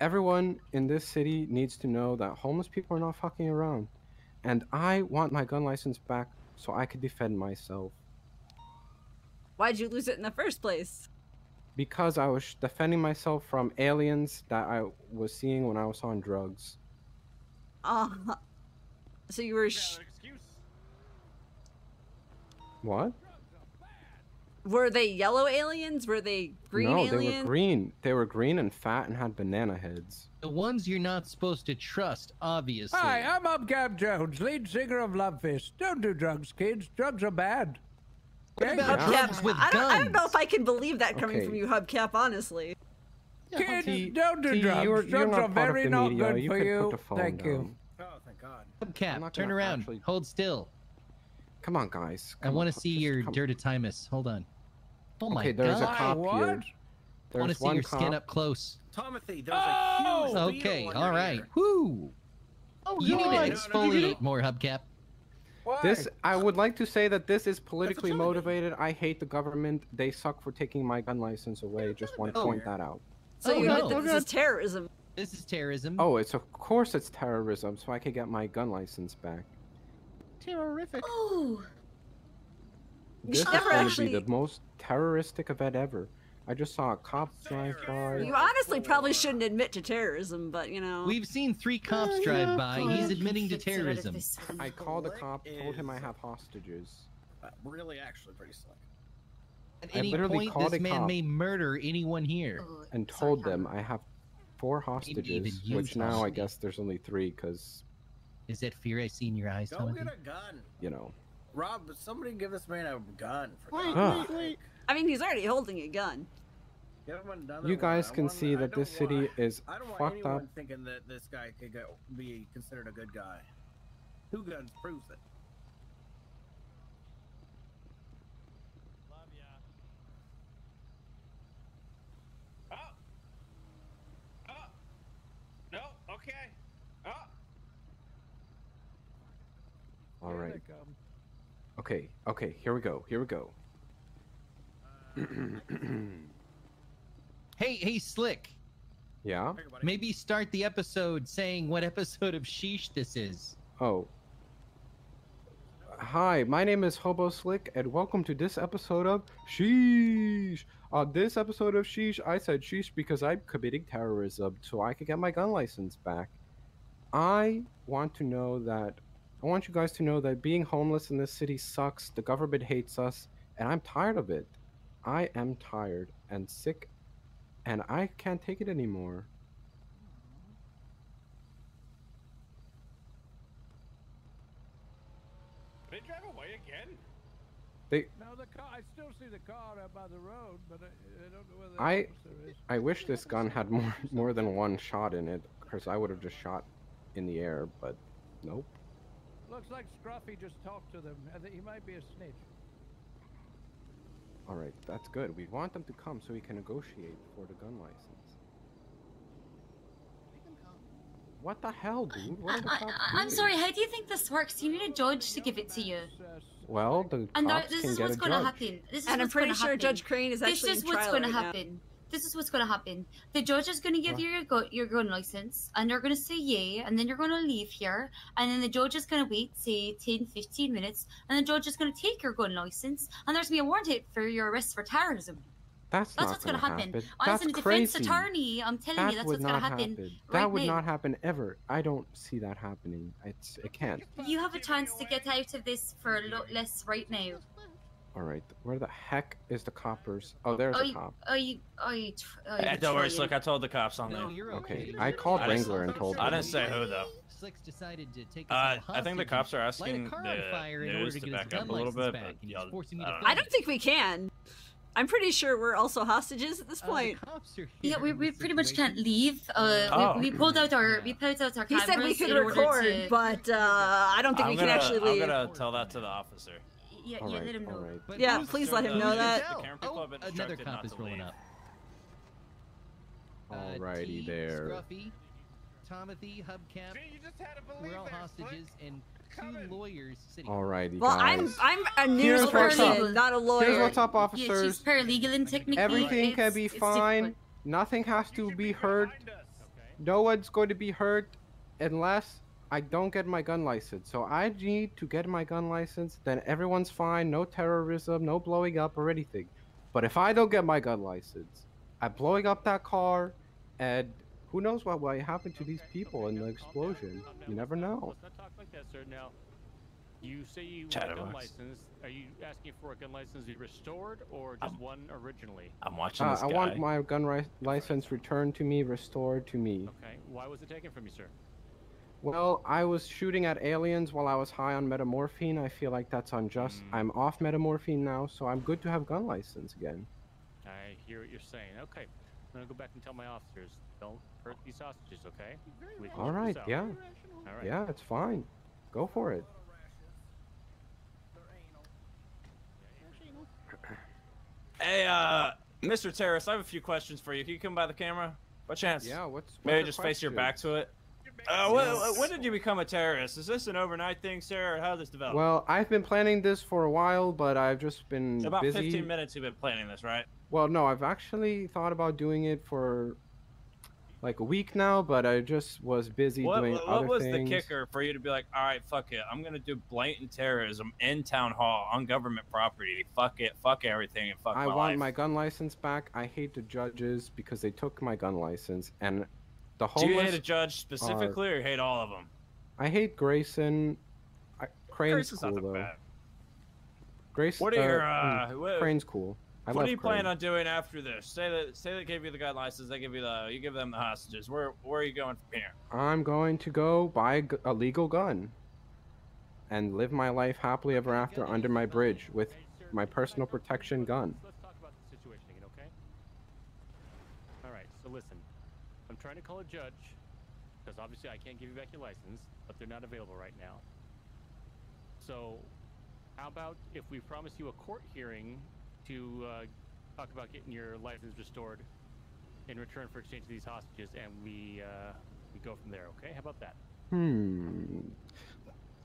everyone in this city needs to know that homeless people are not fucking around. And I want my gun license back so I could defend myself. Why'd you lose it in the first place? Because I was defending myself from aliens that I was seeing when I was on drugs. Uh, so you were. Sh- What? Were they yellow aliens? Were they green no, aliens? they were green. They were green and fat and had banana heads. The ones you're not supposed to trust, obviously. Hi, I'm Hubcap Jones, lead singer of Love Fist. Don't do drugs, kids. Drugs are bad. What about Hubcap. drugs with I don't, I don't know if I can believe that coming Okay. from you, Hubcap. Honestly. Kids, T- don't do T, drugs. you're- you're drugs not are very not media. good You for you. put the phone Thank you. Oh, thank God. Hubcap, turn around. actually- Hold still. Come on, guys. I want to see just your come- dirtitimus. Hold on. Oh my Okay, there's a god. cop What? here. I want to see one your skin up close. Timothy, there's Oh! a huge oh, Okay, wheel all under right. here. Whoo! Oh, You need God. to No, no, no, exfoliate more, Hubcap. Why? This I would like to say that this is politically motivated. I hate the government. They suck for taking my gun license away. Just want to Oh. point that out. So Oh, you admit no. that this is terrorism. This is terrorism. Oh, it's of course it's terrorism, so I could get my gun license back. Terrific. Oh, This is never going to actually- be the most terroristic event ever. I just saw a cop drive by. You honestly probably shouldn't admit to terrorism, but you know. We've seen three cops drive by. He's admitting to Fix it out of terrorism. I called the What cop, told him I have hostages. Uh, really, actually, pretty slick. At I any literally point, called this a man cop. may murder anyone here. Oh, and sorry, told them I have four hostages, which now I guess there's only three because, Is that fear I see in your eyes, Go Timothy? get a gun. you know. Rob, somebody give this man a gun. For Wait, God's wait, sake. I mean, he's already holding a gun. Give him another You guys I can see that this don't city want- is I don't want fucked anyone up. thinking that this guy could go, be considered a good guy. Two guns proves it. Love ya. Oh. Oh. No. Okay. Oh. All Here right. They come. Okay. Okay. Here we go. Here we go. Hey, hey, Slick. yeah. Everybody. Maybe start the episode saying what episode of Sheesh this is. Oh. Hi, my name is Hobo Slick, and welcome to this episode of Sheesh. On this episode of Sheesh, I said Sheesh because I'm committing terrorism, so I could get my gun license back. I want to know that. I want you guys to know that being homeless in this city sucks. The government hates us, and I'm tired of it. I am tired and sick, and I can't take it anymore. Did they drive away again? They. No, the car. I still see the car out by the road, but I, I don't know where the I- officer. I wish this gun had more more than one shot in it, because I would have just shot in the air, but nope. Looks like Scruffy just talked to them. He might be a snitch. All right, that's good. We want them to come so we can negotiate for the gun license. What the hell, dude? What I, the I, I, I'm sorry. How do you think this works? You need a judge to give it to you. It's, uh, Well, the And now cops this can is get what's going to happen. This is And I'm pretty sure happen. Judge Crane is actually. This actually is in what's trial going to right now. This is what's going to happen. The judge is going to give What? you your, go- your gun license, and they're going to say yay, and then you're going to leave here, and then the judge is going to wait, say, 10, 15 minutes, and the judge is going to take your gun license, and there's going to be a warrant for your arrest for terrorism. That's, That's what's going to happen. happen. That's a defense attorney, I'm telling that you, that's would what's going to happen. happen. right that would now. not happen ever. I don't see that happening. It's it can't. You have a chance to get out of this for a lot less right now. All right, where the heck is the coppers? Oh, there's Oh, a cop. oh, you, oh, you, tr- oh, Eh, you're don't worry, trying. Slick. I told the cops on No, there. you're Okay, okay. I called I didn't- Wrangler and told I didn't say who though. Slick's decided to take us Uh, I think the hostage cops are light a asking car the on fire in order news to to get his back gun up a little bit, back, but and y'all- I don't I don't think we can. I'm pretty sure we're also hostages at this Uh, point. cops are Yeah, we, we pretty much can't leave. Uh, Oh. we, we pulled out our we pulled out our He said we could record, to- but uh, I don't think I'm we gonna, can actually leave. I'm gonna tell that to the officer. Yeah, All yeah, right, let him know. all right. But Yeah, please let him know that. The Camper Oh, another cop is to rolling leave. up. Uh, Alrighty T, there. Scruffy, Timothy, Hubcap. Gee, you just had to We're all hostages and two lawyers sitting. Alrighty, Well, guys. I'm I'm a news what's person, not a lawyer. Here's lawyer. what's up, Yeah, officers. she's paralegal and technically Everything can be fine. Nothing has to be heard. no one's going to be hurt unless I don't get my gun license. So I need to get my gun license, then everyone's fine, no terrorism, no blowing up or anything. But if I don't get my gun license, I'm blowing up that car, and who knows what might happen to these people in the explosion. You never know. Let's not talk like that, sir. Now, you say you want a gun Chatterbox. license. Are you asking for a gun license to be restored or just I'm- one originally? I'm watching Uh, this I guy. want my gun ri- license returned to me, restored to me. Okay. Why was it taken from you, sir? Well, I was shooting at aliens while I was high on metamorphine. I feel like that's unjust. Mm. I'm off metamorphine now, so I'm good to have gun license again. I hear what you're saying. Okay. I'm gonna go back and tell my officers. Don't hurt these sausages, okay? We can All sort right, this out. yeah. All right. Yeah, it's fine. Go for it. Hey, uh, Mr. Terrace, I have a few questions for you. Can you come by the camera? By chance? Yeah, what's, what's Maybe your just face your back to it. Uh, when, when did you become a terrorist? Is this an overnight thing, sir, or how did this develop? Well, I've been planning this for a while, but I've just been About busy. 15 minutes you've been planning this, right? Well, no, I've actually thought about doing it for like a week now, but I just was busy What, doing what other was things. the kicker for you to be like, all right, fuck it, I'm gonna do blatant terrorism in town hall on government property. Fuck it, fuck everything, and fuck I my want life. my gun license back. I hate the judges because they took my gun license, and the Do homeless. you hate a judge specifically, or hate all of them? I hate Grayson. I, Crane's Grayson's cool not though. bad. Grace. What are your, mm, uh, what- Crane's cool. I what love do you Crane. plan on doing after this? Say that, say they gave you the gun license, they give you the, you give them the hostages. Where, where are you going from here? I'm going to go buy a a legal gun, and live my life happily ever after under my bridge with my personal protection gun. Let's talk about the situation again, okay? All right. So listen, I'm trying to call a judge because obviously I can't give you back your license, but they're not available right now. So, how about if we promise you a court hearing to uh, talk about getting your license restored in return for exchange of these hostages, and we uh, we go from there, okay? How about that? Hmm.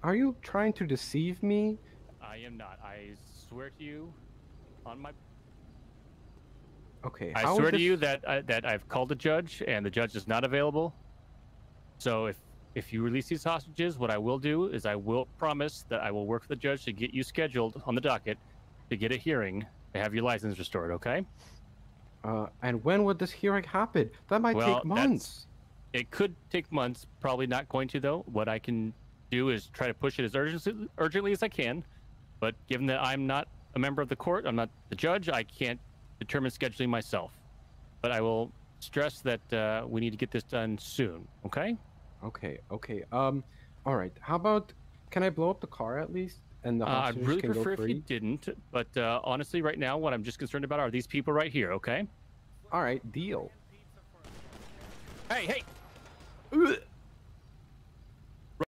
Are you trying to deceive me? I am not. I swear to you, on my Okay. I swear to you that I, that I've called the judge and the judge is not available. So if if you release these hostages, what I will do is I will promise that I will work with the judge to get you scheduled on the docket to get a hearing to have your license restored. Okay? Uh, and when would this hearing happen? That might Well, take months. It could take months. Probably not going to though. What I can do is try to push it as urgently, urgently as I can. But given that I'm not a member of the court, I'm not the judge. I can't determine scheduling myself. But I will stress that uh, we need to get this done soon. Okay? Okay. Okay. Um. All right. How about? Can I blow up the car at least? And the Uh, I'd really can go prefer if you didn't, but uh, honestly, right now, what I'm just concerned about are these people right here. Okay? All right. Deal. Hey, hey! Ugh.